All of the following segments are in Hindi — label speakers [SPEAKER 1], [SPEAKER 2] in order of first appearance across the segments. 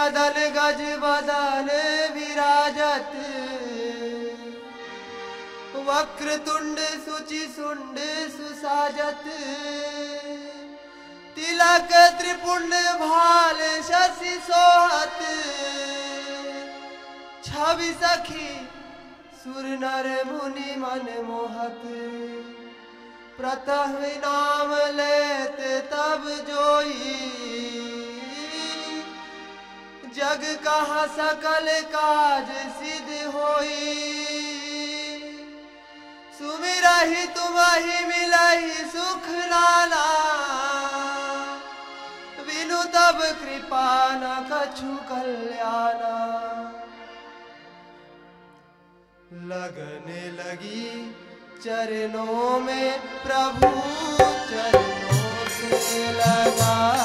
[SPEAKER 1] नदन गज बदल विराजत। वक्र तुंड सुचि सुंड सुसाजत। तिलक, त्रिपुंड, भाल, शशि, सोहत। छवि सखी सुर नर मुनि, मन मोहत प्रतः नाम, लेत, तब जोई। जग कहा सकल काज सिद्ध होई। सुमिरहि तुम्हि मिलहि सुख नाना। बिनु तब कृपा न कछु कल्याणा। लगने लगी चरणों में प्रभु, चरणों से लगा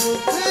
[SPEAKER 1] Hey!